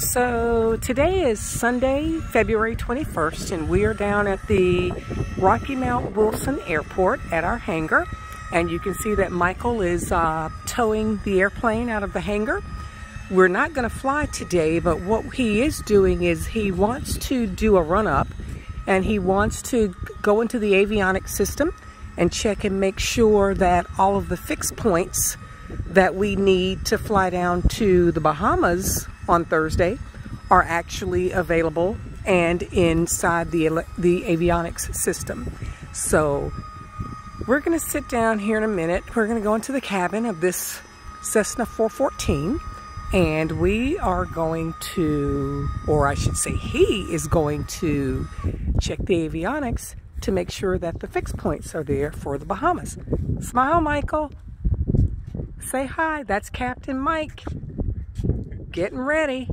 So today is Sunday, February 21st, and we are down at the Rocky Mount Wilson Airport at our hangar. And you can see that Michael is uh, towing the airplane out of the hangar. We're not going to fly today, but what he is doing is he wants to do a run-up and he wants to go into the avionics system and check and make sure that all of the fix points that we need to fly down to the Bahamas on Thursday are actually available and inside the, the avionics system. So we're going to sit down here in a minute. We're going to go into the cabin of this Cessna 414 and we are going to, or I should say he is going to check the avionics to make sure that the fix points are there for the Bahamas. Smile, Michael. Say hi. That's Captain Mike. Getting ready.